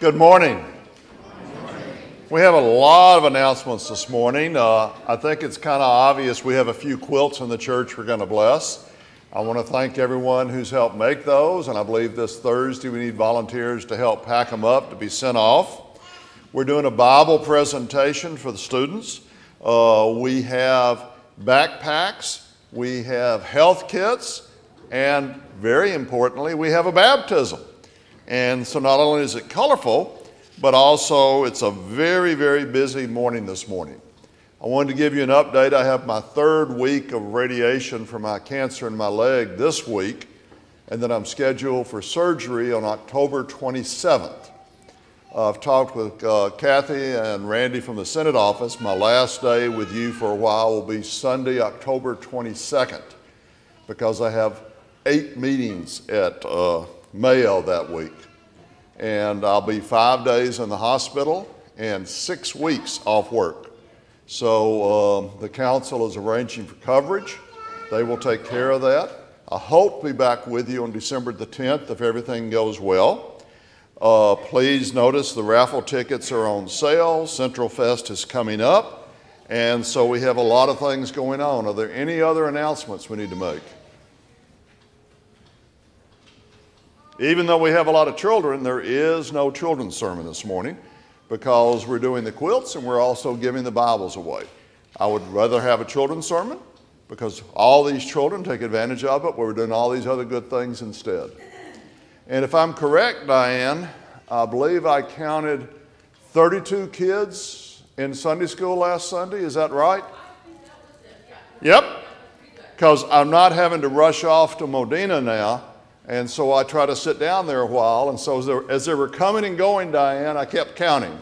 Good morning. We have a lot of announcements this morning. Uh, I think it's kind of obvious we have a few quilts in the church we're going to bless. I want to thank everyone who's helped make those, and I believe this Thursday we need volunteers to help pack them up to be sent off. We're doing a Bible presentation for the students. Uh, we have backpacks, we have health kits, and very importantly, we have a baptism. And so not only is it colorful, but also it's a very, very busy morning this morning. I wanted to give you an update. I have my third week of radiation for my cancer in my leg this week, and then I'm scheduled for surgery on October 27th. Uh, I've talked with uh, Kathy and Randy from the synod office. My last day with you for a while will be Sunday, October 22nd, because I have eight meetings at uh, Mayo that week. And I'll be five days in the hospital and six weeks off work. So uh, the council is arranging for coverage. They will take care of that. I hope to be back with you on December the 10th if everything goes well. Uh, please notice the raffle tickets are on sale. Central Fest is coming up. And so we have a lot of things going on. Are there any other announcements we need to make? Even though we have a lot of children, there is no children's sermon this morning because we're doing the quilts and we're also giving the Bibles away. I would rather have a children's sermon because all these children take advantage of it, we're doing all these other good things instead. And if I'm correct, Diane, I believe I counted 32 kids in Sunday school last Sunday. Is that right? Yep. Because I'm not having to rush off to Modena now and so I tried to sit down there a while. And so as they, as they were coming and going, Diane, I kept counting.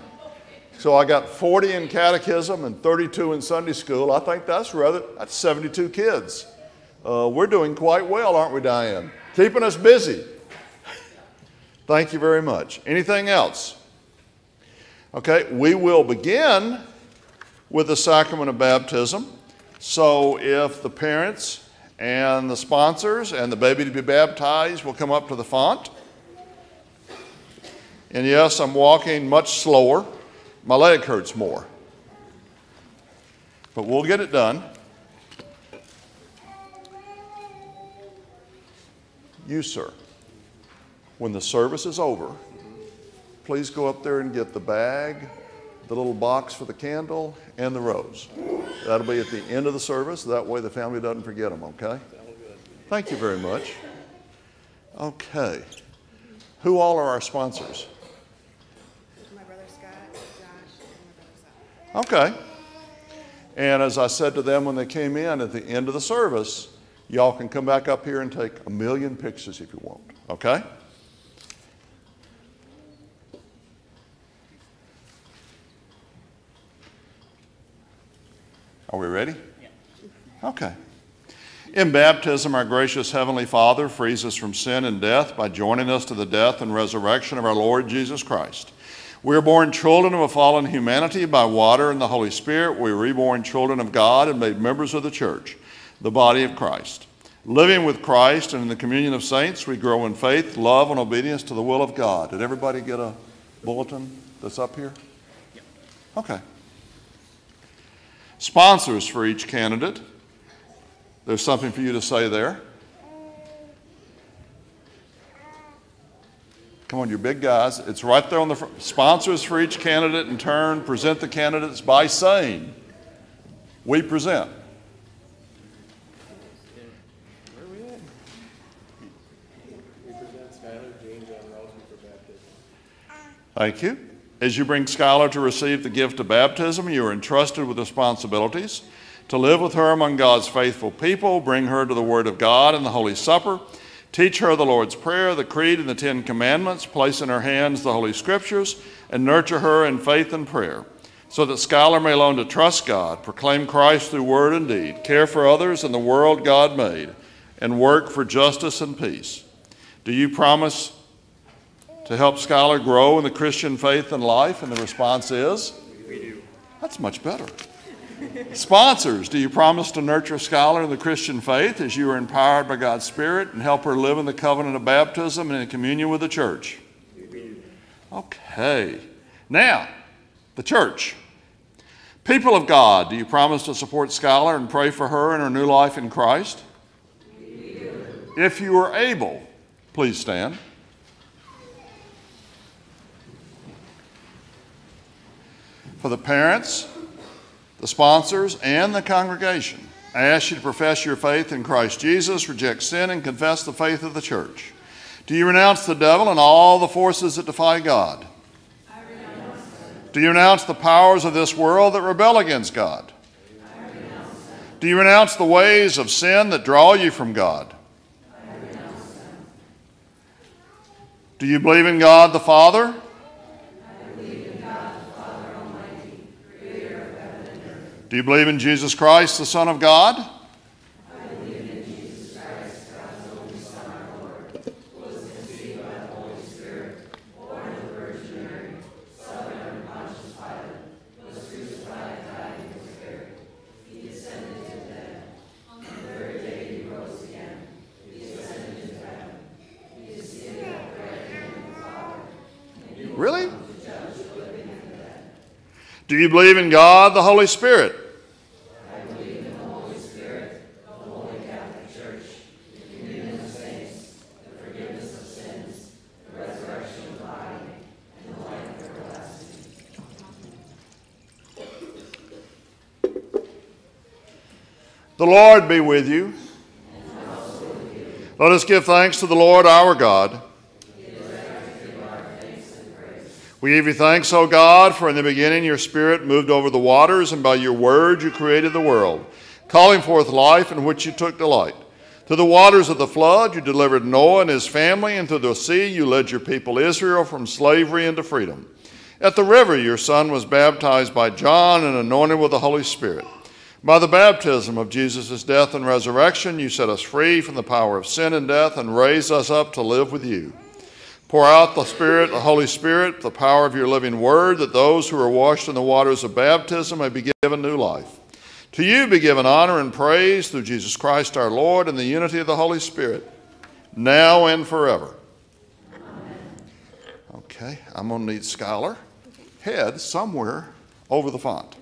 So I got 40 in catechism and 32 in Sunday school. I think that's rather, that's 72 kids. Uh, we're doing quite well, aren't we, Diane? Keeping us busy. Thank you very much. Anything else? Okay, we will begin with the sacrament of baptism. So if the parents and the sponsors and the baby to be baptized will come up to the font. And yes, I'm walking much slower. My leg hurts more. But we'll get it done. You, sir, when the service is over, please go up there and get the bag, the little box for the candle, and the rose. That'll be at the end of the service. That way the family doesn't forget them, okay? Thank you very much. Okay. Who all are our sponsors? My brother Scott, Josh, and my brother Zach. Okay. And as I said to them when they came in at the end of the service, y'all can come back up here and take a million pictures if you want, okay? Are we ready? Yeah. Okay. In baptism, our gracious Heavenly Father frees us from sin and death by joining us to the death and resurrection of our Lord Jesus Christ. We are born children of a fallen humanity by water and the Holy Spirit. We are reborn children of God and made members of the church, the body of Christ. Living with Christ and in the communion of saints, we grow in faith, love, and obedience to the will of God. Did everybody get a bulletin that's up here? Okay. Sponsors for each candidate. There's something for you to say there. Come on, you big guys. It's right there on the front. Sponsors for each candidate in turn present the candidates by saying, We present. Thank you. As you bring Skylar to receive the gift of baptism, you are entrusted with responsibilities to live with her among God's faithful people, bring her to the Word of God and the Holy Supper, teach her the Lord's Prayer, the Creed, and the Ten Commandments, place in her hands the Holy Scriptures, and nurture her in faith and prayer, so that Skylar may learn to trust God, proclaim Christ through word and deed, care for others and the world God made, and work for justice and peace. Do you promise to help Skylar grow in the Christian faith and life? And the response is? We do. That's much better. Sponsors, do you promise to nurture Skylar in the Christian faith as you are empowered by God's Spirit and help her live in the covenant of baptism and in communion with the church? We do. Okay. Now, the church. People of God, do you promise to support Skylar and pray for her in her new life in Christ? If you are able, please stand. For the parents, the sponsors, and the congregation, I ask you to profess your faith in Christ Jesus, reject sin, and confess the faith of the church. Do you renounce the devil and all the forces that defy God? I renounce. Do you renounce the powers of this world that rebel against God? I renounce. Do you renounce the ways of sin that draw you from God? I renounce. Do you believe in God the Father? Do you believe in Jesus Christ, the Son of God? Do you believe in God, the Holy Spirit? I believe in the Holy Spirit, the Holy Catholic Church, the saints, the forgiveness of sins, the resurrection of the body, and the life everlasting. The Lord be with you. Let us give thanks to the Lord our God. We give you thanks, O God, for in the beginning your Spirit moved over the waters, and by your word you created the world, calling forth life in which you took delight. Through the waters of the flood you delivered Noah and his family, and through the sea you led your people Israel from slavery into freedom. At the river your son was baptized by John and anointed with the Holy Spirit. By the baptism of Jesus' death and resurrection, you set us free from the power of sin and death and raised us up to live with you. Pour out the Spirit, the Holy Spirit, the power of your living word, that those who are washed in the waters of baptism may be given new life. To you be given honor and praise through Jesus Christ our Lord in the unity of the Holy Spirit, now and forever. Okay, I'm going to need Skylar head somewhere over the font.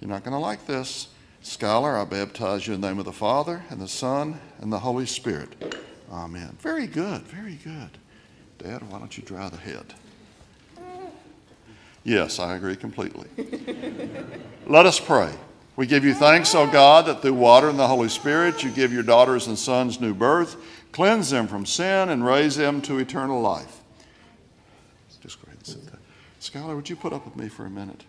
You're not going to like this. Skylar, I baptize you in the name of the Father, and the Son, and the Holy Spirit. Amen. Very good, very good. Dad, why don't you dry the head? Yes, I agree completely. Let us pray. We give you thanks, O God, that through water and the Holy Spirit you give your daughters and sons new birth, cleanse them from sin, and raise them to eternal life. Just go ahead and sit there. Skylar, would you put up with me for a minute?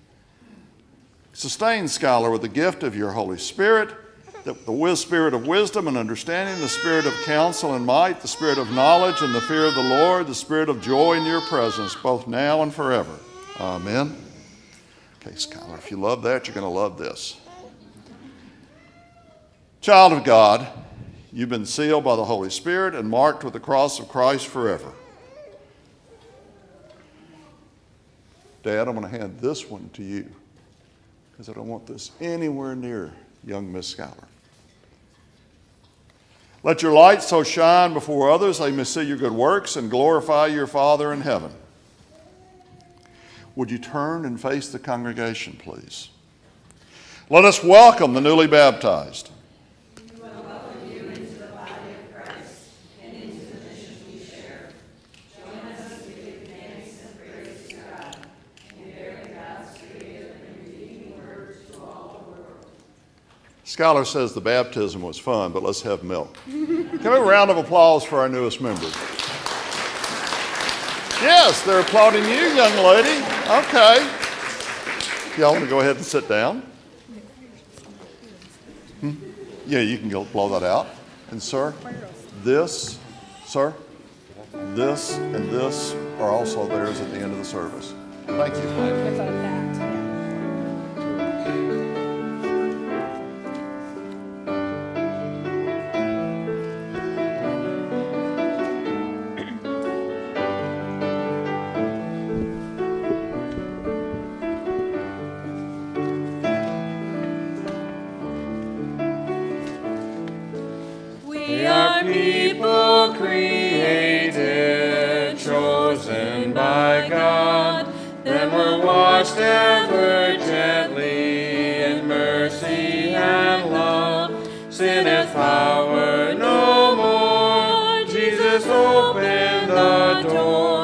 Sustain Skylar, with the gift of your Holy Spirit, the, spirit of wisdom and understanding, the spirit of counsel and might, the spirit of knowledge and the fear of the Lord, the spirit of joy in your presence, both now and forever. Amen. Okay, Skylar, if you love that, you're going to love this. Child of God, you've been sealed by the Holy Spirit and marked with the cross of Christ forever. Dad, I'm going to hand this one to you because I don't want this anywhere near young Miss Skylar. Let your light so shine before others they may see your good works and glorify your Father in heaven. Would you turn and face the congregation, please? Let us welcome the newly baptized. Skylar says the baptism was fun, but let's have milk. Can we have a round of applause for our newest members? Yes, they're applauding you, young lady. Okay. Y'all want to go ahead and sit down? Hmm? Yeah, you can go blow that out. And, sir, this, sir, this and this are also theirs at the end of the service. Thank you. chosen by God, then we're washed ever gently in mercy and love. Sinneth power no more. Jesus, opened the door.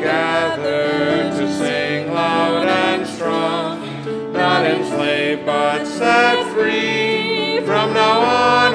Gathered to sing loud and strong, not enslaved but set free. From now on,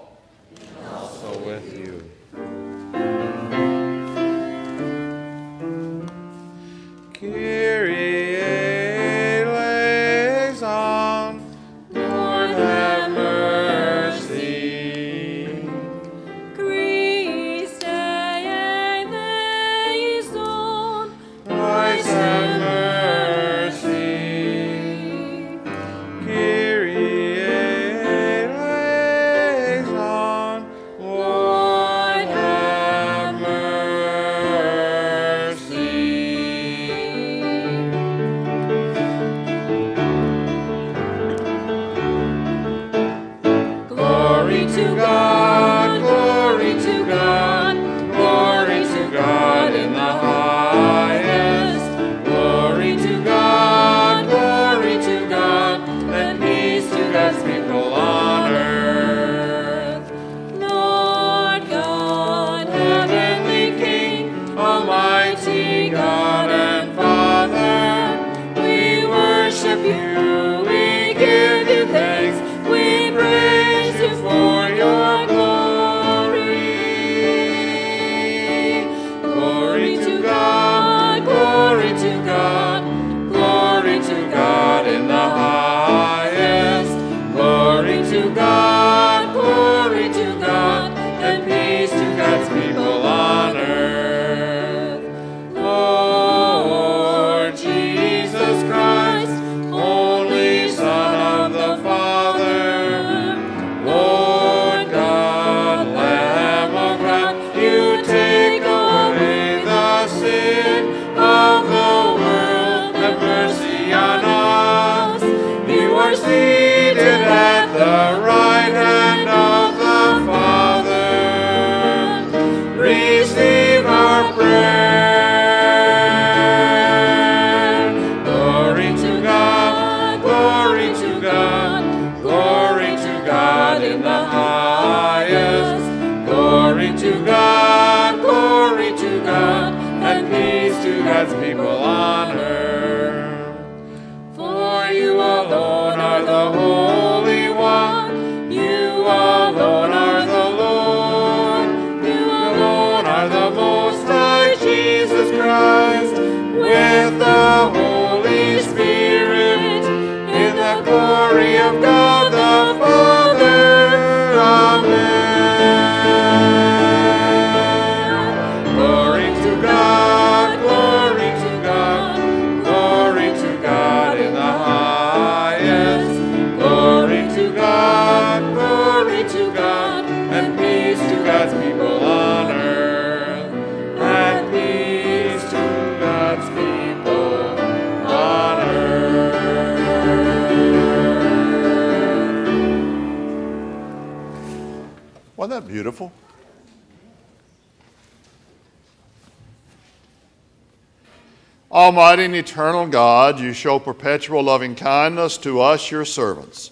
Almighty and eternal God, you show perpetual loving kindness to us, your servants.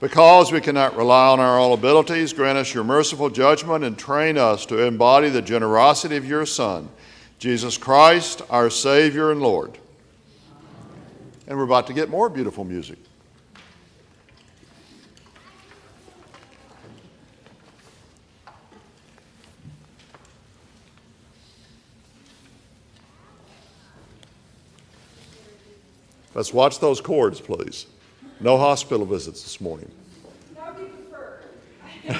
Because we cannot rely on our own abilities, grant us your merciful judgment and train us to embody the generosity of your Son, Jesus Christ, our Savior and Lord. And we're about to get more beautiful music. Let's watch those chords, please. No hospital visits this morning.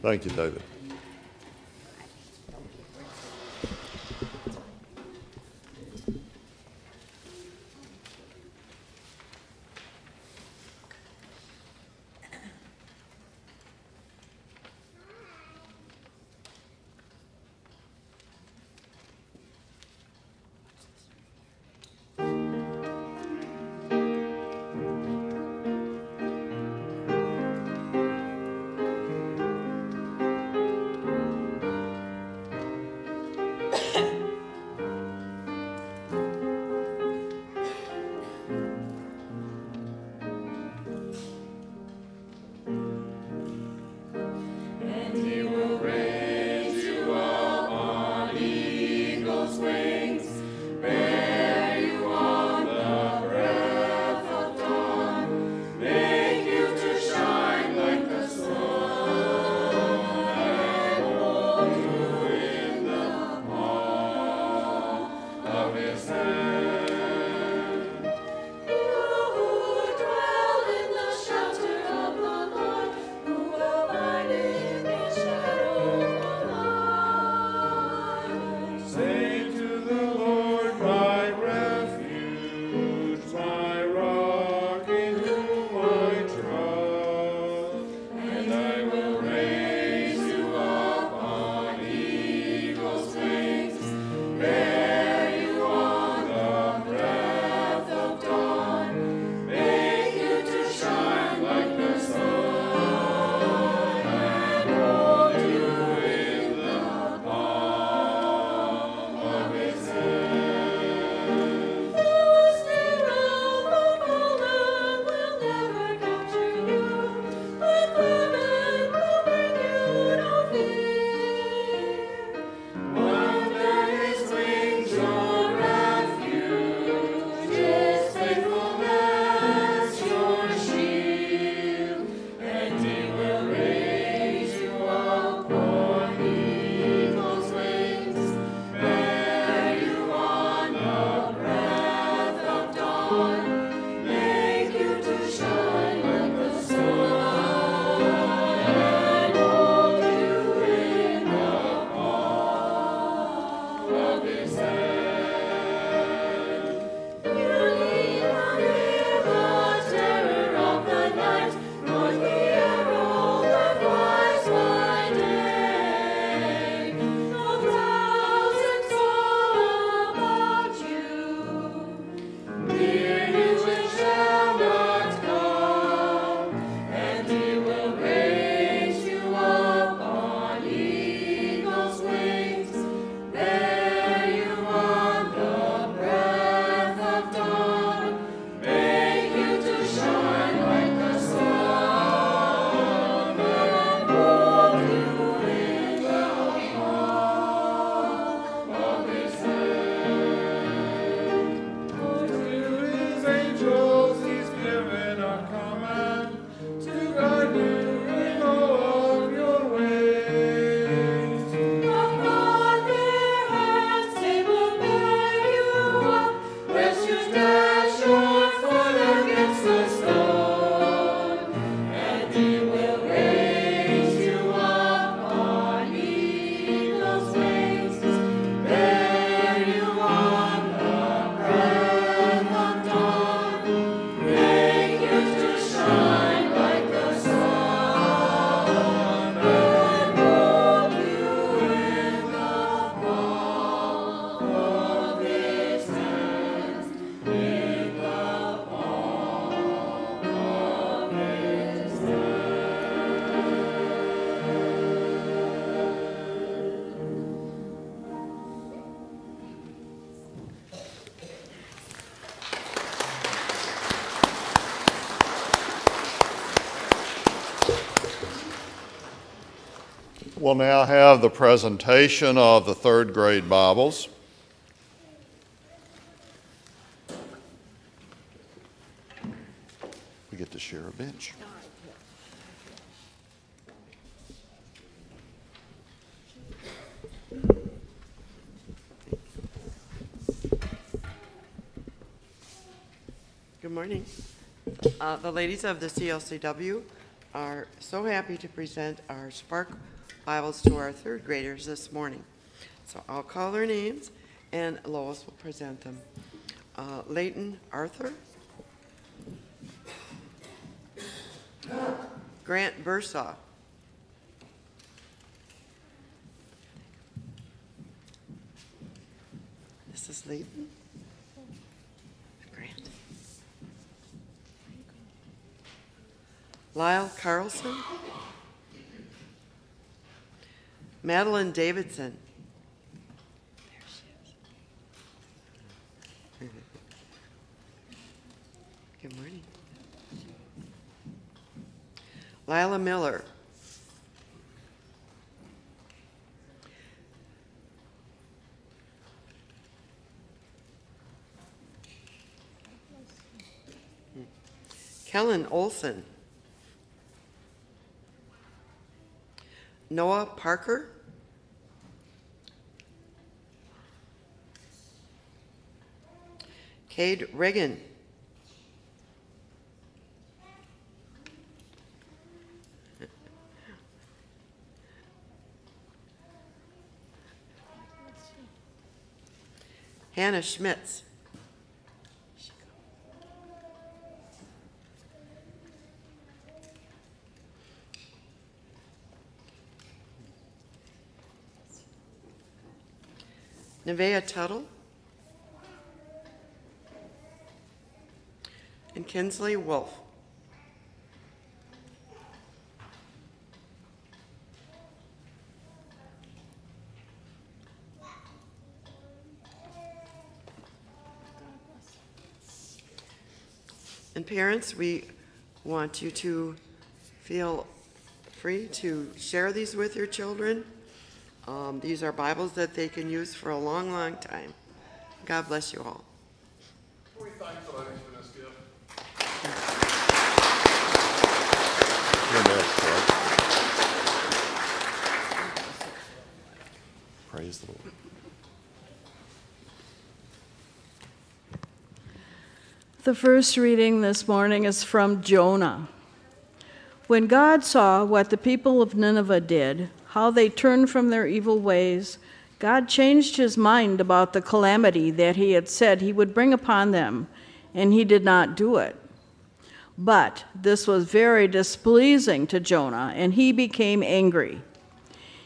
Thank you, David. We'll now have the presentation of the third grade Bibles. We get to share a bench. Good morning. Uh, The ladies of the CLCW are so happy to present our Spark Bibles to our third graders this morning. So I'll call their names, and Lois will present them. Uh, Leighton Arthur. Grant Bursaw. This is Leighton. Grant. Lyle Carlson. Madeline Davidson. There she is. Good morning. Lila Miller. Kellen Olson. Noah Parker. Cade Reagan. Hannah Schmitz. Nevea Tuttle. Kinsley Wolf. And parents, we want you to feel free to share these with your children. Um, these are Bibles that they can use for a long, long time. God bless you all. We thank the ladies for this gift. Praise the Lord. The first reading this morning is from Jonah. When God saw what the people of Nineveh did, how they turned from their evil ways, God changed his mind about the calamity that he had said he would bring upon them, and he did not do it. But this was very displeasing to Jonah, and he became angry.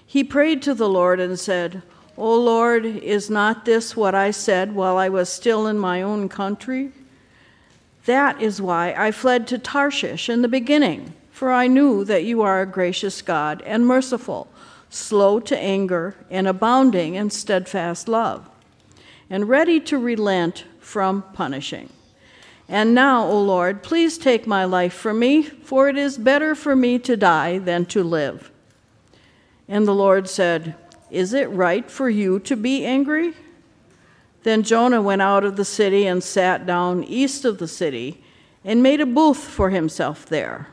He prayed to the Lord and said, O Lord, is not this what I said while I was still in my own country? That is why I fled to Tarshish in the beginning, for I knew that you are a gracious God and merciful, slow to anger, and abounding in steadfast love, and ready to relent from punishing. And now, O Lord, please take my life from me, for it is better for me to die than to live. And the Lord said, Is it right for you to be angry? Then Jonah went out of the city and sat down east of the city and made a booth for himself there.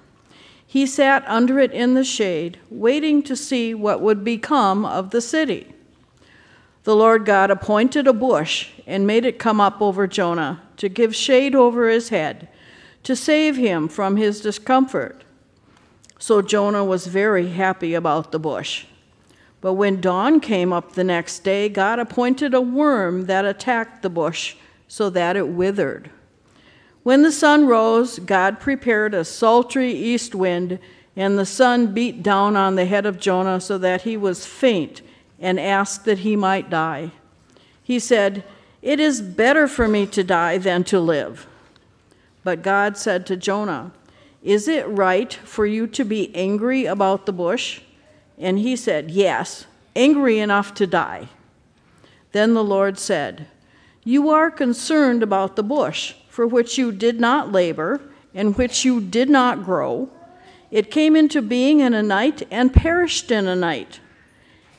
He sat under it in the shade, waiting to see what would become of the city. The Lord God appointed a bush and made it come up over Jonah to give shade over his head, to save him from his discomfort. So Jonah was very happy about the bush. But when dawn came up the next day, God appointed a worm that attacked the bush so that it withered. When the sun rose, God prepared a sultry east wind, and the sun beat down on the head of Jonah so that he was faint and asked that he might die. He said, It is better for me to die than to live. But God said to Jonah, Is it right for you to be angry about the bush? And he said, Yes, angry enough to die. Then the Lord said, You are concerned about the bush, for which you did not labor, and which you did not grow. It came into being in a night and perished in a night.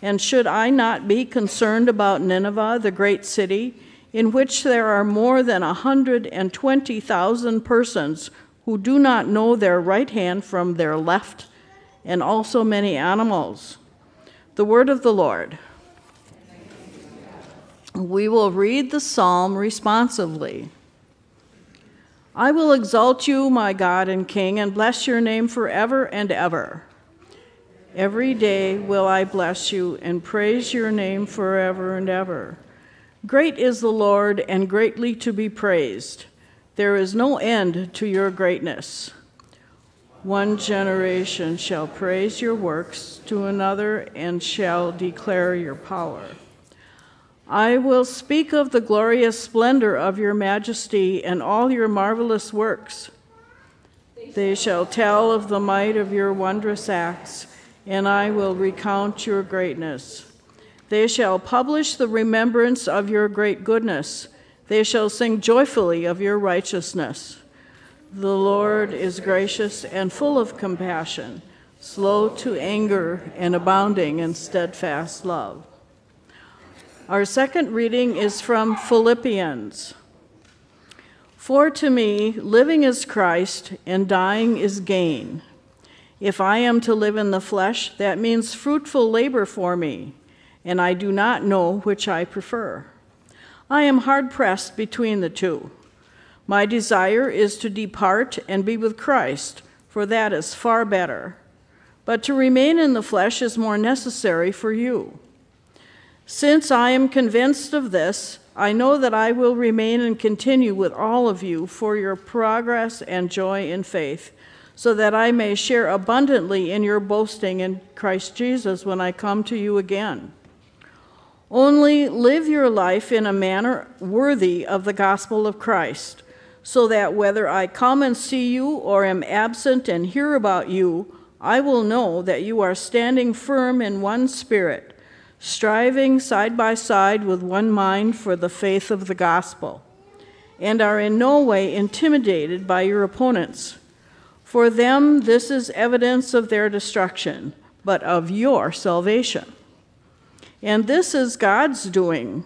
And should I not be concerned about Nineveh, the great city, in which there are more than a 120,000 persons who do not know their right hand from their left, and also many animals? The word of the Lord. We will read the psalm responsively. I will exalt you, my God and King, and bless your name forever and ever. Every day will I bless you and praise your name forever and ever. Great is the Lord and greatly to be praised. There is no end to your greatness. One generation shall praise your works to another and shall declare your power. I will speak of the glorious splendor of your majesty and all your marvelous works. They shall tell of the might of your wondrous acts, and I will recount your greatness. They shall publish the remembrance of your great goodness. They shall sing joyfully of your righteousness. The Lord is gracious and full of compassion, slow to anger, and abounding in steadfast love. Our second reading is from Philippians. For to me, living is Christ and dying is gain. If I am to live in the flesh, that means fruitful labor for me, and I do not know which I prefer. I am hard pressed between the two. My desire is to depart and be with Christ, for that is far better. But to remain in the flesh is more necessary for you. Since I am convinced of this, I know that I will remain and continue with all of you for your progress and joy in faith, so that I may share abundantly in your boasting in Christ Jesus when I come to you again. Only live your life in a manner worthy of the gospel of Christ, so that whether I come and see you or am absent and hear about you, I will know that you are standing firm in one spirit striving side by side with one mind for the faith of the gospel, and are in no way intimidated by your opponents. For them, this is evidence of their destruction, but of your salvation. And this is God's doing,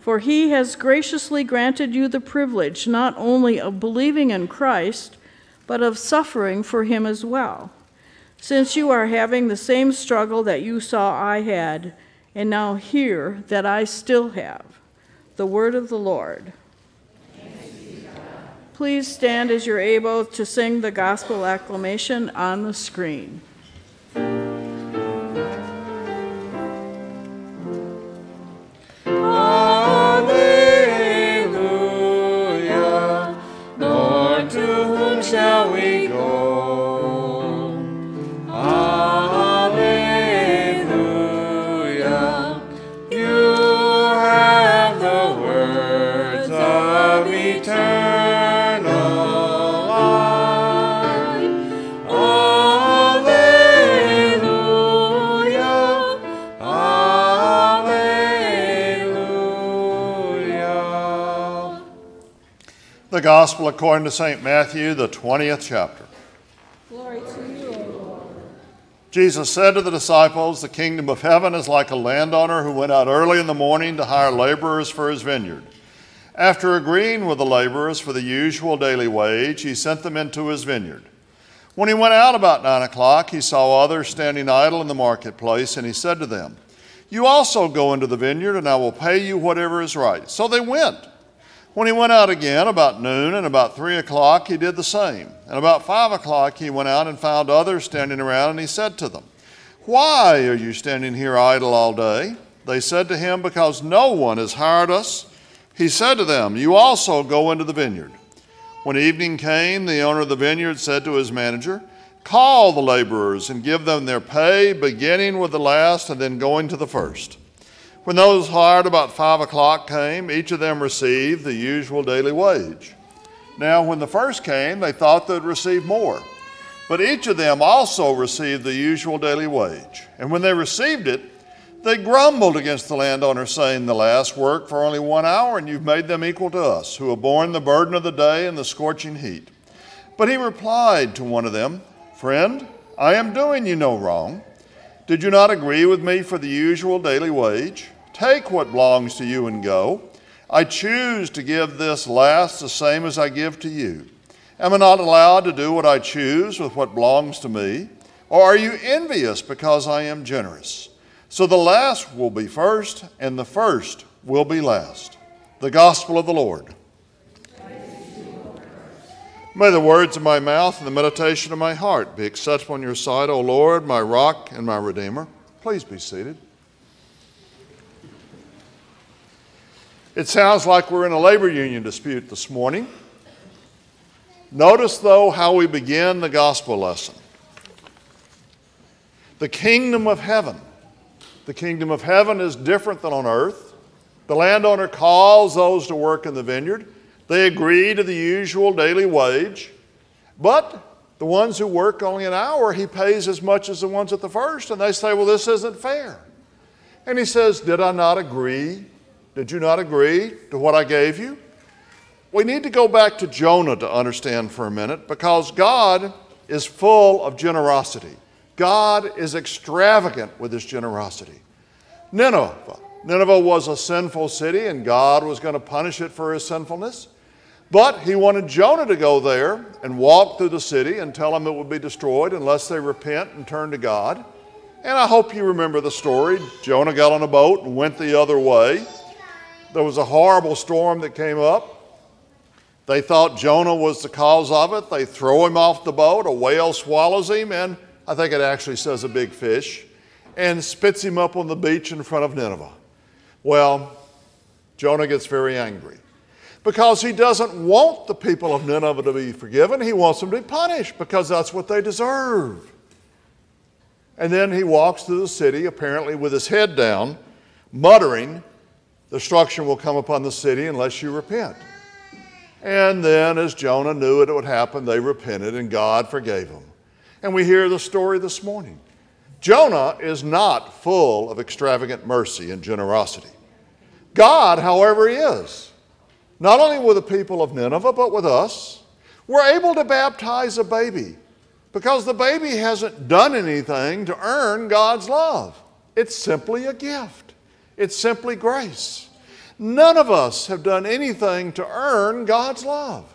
for He has graciously granted you the privilege not only of believing in Christ, but of suffering for Him as well, since you are having the same struggle that you saw I had and now hear that I still have. The word of the Lord. Please stand as you're able to sing the gospel acclamation on the screen. The Gospel according to St. Matthew, the 20th chapter. Glory to you, O Lord. Jesus said to the disciples, The kingdom of heaven is like a landowner who went out early in the morning to hire laborers for his vineyard. After agreeing with the laborers for the usual daily wage, he sent them into his vineyard. When he went out about nine o'clock, he saw others standing idle in the marketplace, and he said to them, You also go into the vineyard, and I will pay you whatever is right. So they went. When he went out again about noon and about three o'clock, he did the same. And about five o'clock, he went out and found others standing around, and he said to them, Why are you standing here idle all day? They said to him, Because no one has hired us. He said to them, You also go into the vineyard. When evening came, the owner of the vineyard said to his manager, Call the laborers and give them their pay, beginning with the last and then going to the first. When those hired about five o'clock came, each of them received the usual daily wage. Now, when the first came, they thought they'd receive more. But each of them also received the usual daily wage. And when they received it, they grumbled against the landowner, saying, The last worked for only one hour, and you've made them equal to us, who have borne the burden of the day and the scorching heat. But he replied to one of them, Friend, I am doing you no wrong. Did you not agree with me for the usual daily wage? Take what belongs to you and go. I choose to give this last the same as I give to you. Am I not allowed to do what I choose with what belongs to me? Or are you envious because I am generous? So the last will be first, and the first will be last. The gospel of the Lord. May the words of my mouth and the meditation of my heart be acceptable in your sight, O Lord, my rock and my redeemer. Please be seated. It sounds like we're in a labor union dispute this morning. Notice, though, how we begin the gospel lesson. The kingdom of heaven. The kingdom of heaven is different than on earth. The landowner calls those to work in the vineyard. They agree to the usual daily wage, but the ones who work only an hour, he pays as much as the ones at the first, and they say, Well, this isn't fair. And he says, Did I not agree? Did you not agree to what I gave you? We need to go back to Jonah to understand for a minute because God is full of generosity. God is extravagant with his generosity. Nineveh. Nineveh was a sinful city, and God was going to punish it for his sinfulness. But he wanted Jonah to go there and walk through the city and tell them it would be destroyed unless they repent and turn to God. And I hope you remember the story. Jonah got on a boat and went the other way. There was a horrible storm that came up. They thought Jonah was the cause of it. They throw him off the boat. A whale swallows him, and I think it actually says a big fish, and spits him up on the beach in front of Nineveh. Well, Jonah gets very angry because he doesn't want the people of Nineveh to be forgiven. He wants them to be punished because that's what they deserve. And then he walks through the city, apparently with his head down, muttering, Destruction will come upon the city unless you repent. And then, as Jonah knew it would happen, they repented and God forgave them. And we hear the story this morning. Jonah is not full of extravagant mercy and generosity. God, however, is not only with the people of Nineveh, but with us. We're able to baptize a baby because the baby hasn't done anything to earn God's love. It's simply a gift, it's simply grace. None of us have done anything to earn God's love.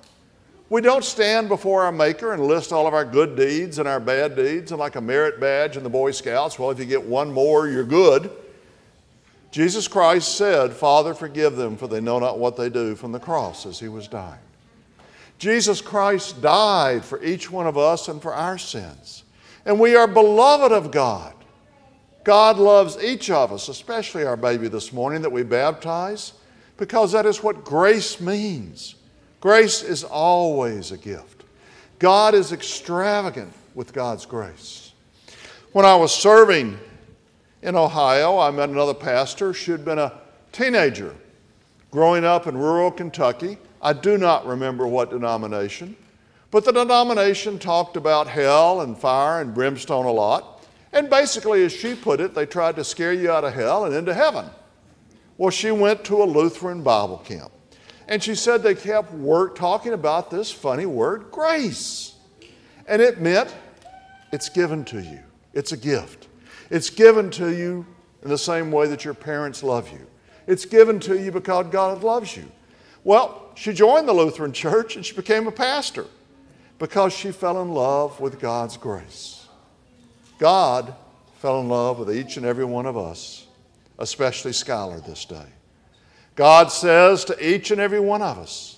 We don't stand before our Maker and list all of our good deeds and our bad deeds and like a merit badge in the Boy Scouts. Well, if you get one more, you're good. Jesus Christ said, Father, forgive them, for they know not what they do, from the cross as he was dying. Jesus Christ died for each one of us and for our sins. And we are beloved of God. God loves each of us, especially our baby this morning that we baptize, because that is what grace means. Grace is always a gift. God is extravagant with God's grace. When I was serving in Ohio. I met another pastor. She had been a teenager growing up in rural Kentucky. I do not remember what denomination, but the denomination talked about hell and fire and brimstone a lot. And basically, as she put it, they tried to scare you out of hell and into heaven. Well, she went to a Lutheran Bible camp. And she said they kept work talking about this funny word, grace. And it meant it's given to you. It's a gift. It's given to you in the same way that your parents love you. It's given to you because God loves you. Well, she joined the Lutheran church and she became a pastor because she fell in love with God's grace. God fell in love with each and every one of us, especially Skylar this day. God says to each and every one of us,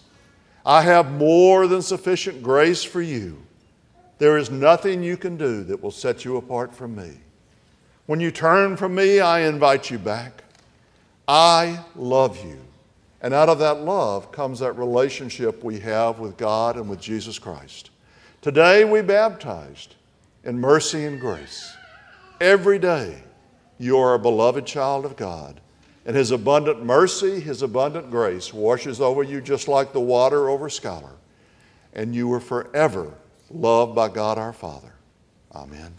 I have more than sufficient grace for you. There is nothing you can do that will set you apart from me. When you turn from me, I invite you back. I love you. And out of that love comes that relationship we have with God and with Jesus Christ. Today we baptized in mercy and grace. Every day you are a beloved child of God. And His abundant mercy, His abundant grace washes over you just like the water over Skylar. And you are forever loved by God our Father. Amen.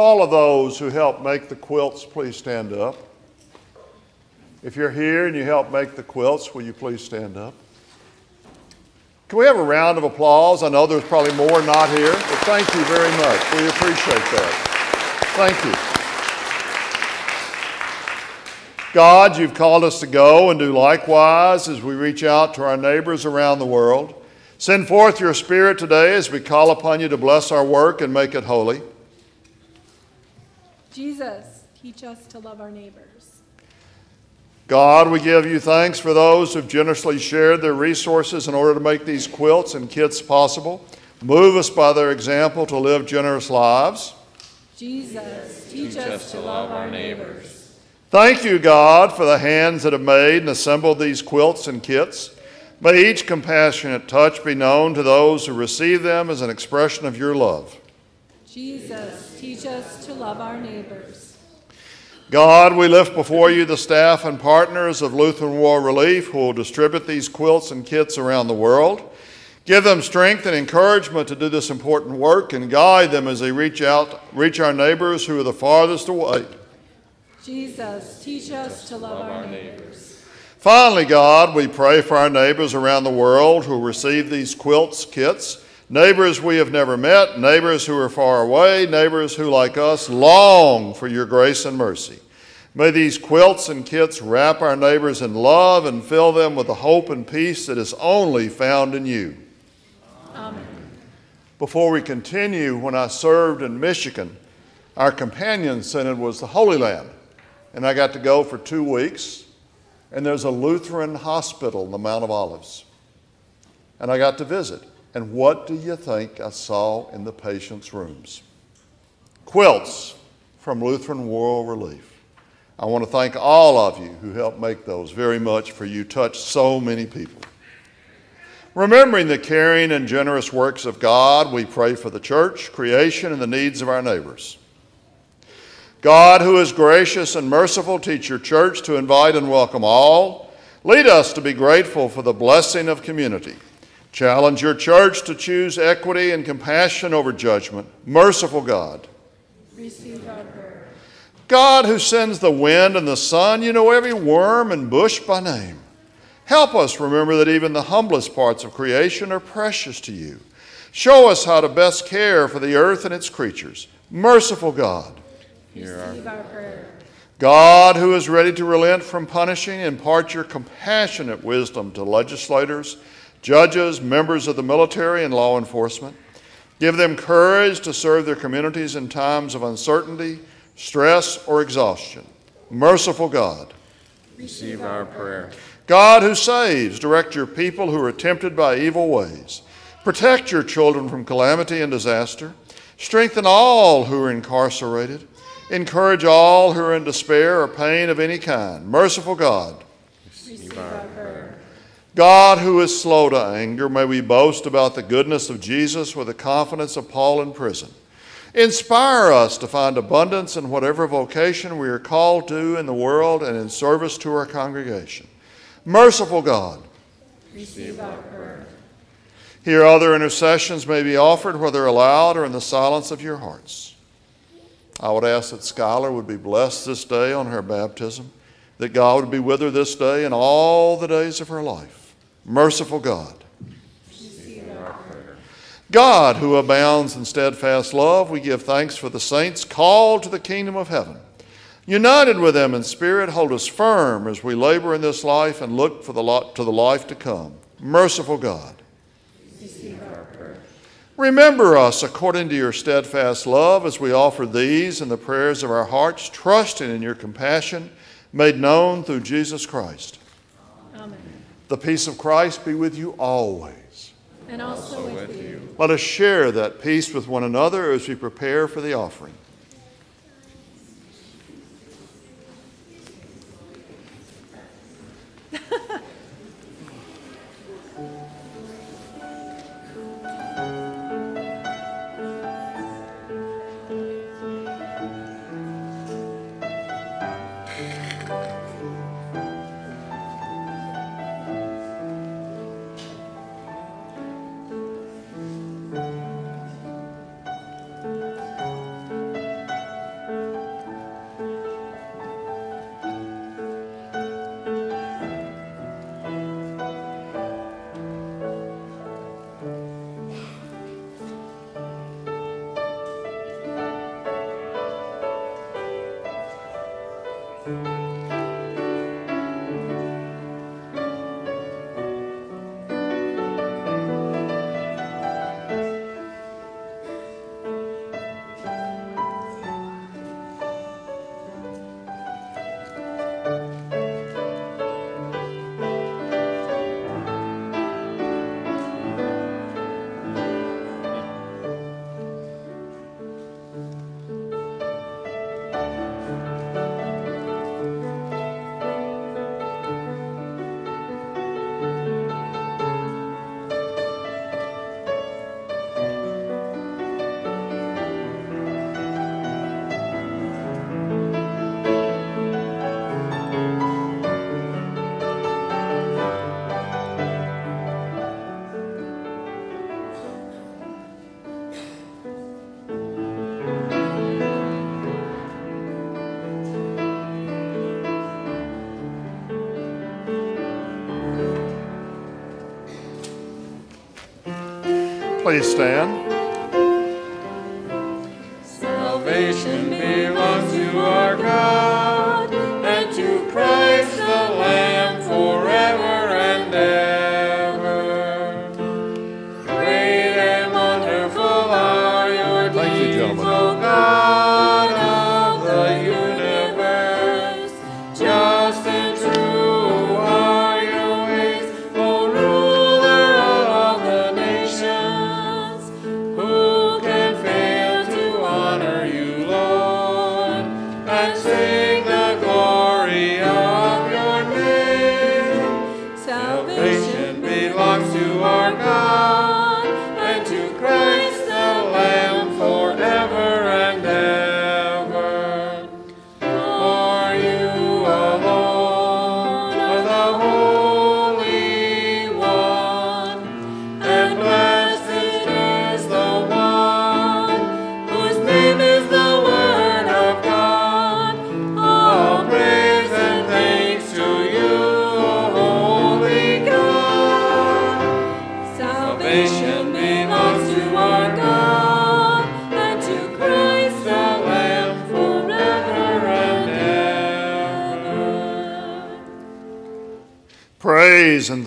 All of those who helped make the quilts please stand up? If you're here and you helped make the quilts, will you please stand up? Can we have a round of applause? I know there's probably more not here, but thank you very much. We appreciate that. Thank you. God, you've called us to go and do likewise as we reach out to our neighbors around the world. Send forth your Spirit today as we call upon you to bless our work and make it holy. Jesus, teach us to love our neighbors. God, we give you thanks for those who've generously shared their resources in order to make these quilts and kits possible. Move us by their example to live generous lives. Jesus, teach us to love our neighbors. Thank you, God, for the hands that have made and assembled these quilts and kits. May each compassionate touch be known to those who receive them as an expression of your love. Jesus, teach us to love our neighbors. God, we lift before you the staff and partners of Lutheran World Relief who will distribute these quilts and kits around the world. Give them strength and encouragement to do this important work and guide them as they reach out, reach our neighbors who are the farthest away. Jesus, teach us to love our neighbors. Finally, God, we pray for our neighbors around the world who receive these quilts, kits, neighbors we have never met, neighbors who are far away, neighbors who, like us, long for your grace and mercy. May these quilts and kits wrap our neighbors in love and fill them with the hope and peace that is only found in you. Amen. Before we continue, when I served in Michigan, our companion synod was the Holy Land, and I got to go for two weeks. And there's a Lutheran hospital in the Mount of Olives, and I got to visit. And what do you think I saw in the patients' rooms? Quilts from Lutheran World Relief. I want to thank all of you who helped make those very much, for you touched so many people. Remembering the caring and generous works of God, we pray for the church, creation, and the needs of our neighbors. God, who is gracious and merciful, teach your church to invite and welcome all. Lead us to be grateful for the blessing of community. Challenge your church to choose equity and compassion over judgment. Merciful God. Receive our prayer. God, who sends the wind and the sun, you know every worm and bush by name. Help us remember that even the humblest parts of creation are precious to you. Show us how to best care for the earth and its creatures. Merciful God. Receive our prayer. God, who is ready to relent from punishing, impart your compassionate wisdom to legislators, judges, members of the military, and law enforcement. Give them courage to serve their communities in times of uncertainty, stress, or exhaustion. Merciful God. Receive our prayer. God who saves, direct your people who are tempted by evil ways. Protect your children from calamity and disaster. Strengthen all who are incarcerated. Encourage all who are in despair or pain of any kind. Merciful God. God, who is slow to anger, may we boast about the goodness of Jesus with the confidence of Paul in prison. Inspire us to find abundance in whatever vocation we are called to in the world and in service to our congregation. Merciful God. Receive our prayer. Here other intercessions may be offered, whether aloud or in the silence of your hearts. I would ask that Skylar would be blessed this day on her baptism, that God would be with her this day and all the days of her life. Merciful God. God, who abounds in steadfast love, we give thanks for the saints called to the kingdom of heaven. United with them in spirit, hold us firm as we labor in this life and look for the lo- to the life to come. Merciful God. Remember us according to your steadfast love as we offer these and the prayers of our hearts, trusting in your compassion made known through Jesus Christ. Amen. The peace of Christ be with you always. And also with you. Let us share that peace with one another as we prepare for the offering. Please stand.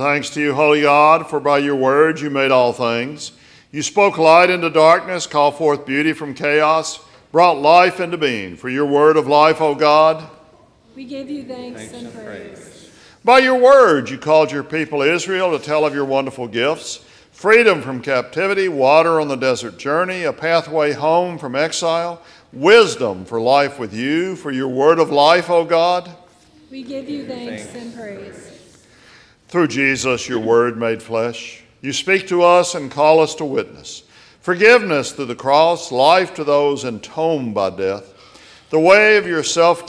Thanks to you, Holy God, for by your words you made all things. You spoke light into darkness, called forth beauty from chaos, brought life into being. For your word of life, O God, We give you thanks and praise. By your word, you called your people Israel to tell of your wonderful gifts freedom from captivity, water on the desert journey, a pathway home from exile, wisdom for life with you, for your word of life, O God. We give you thanks and praise. Through Jesus, your word made flesh, you speak to us and call us to witness. Forgiveness through the cross, life to those entombed by death, the way of your self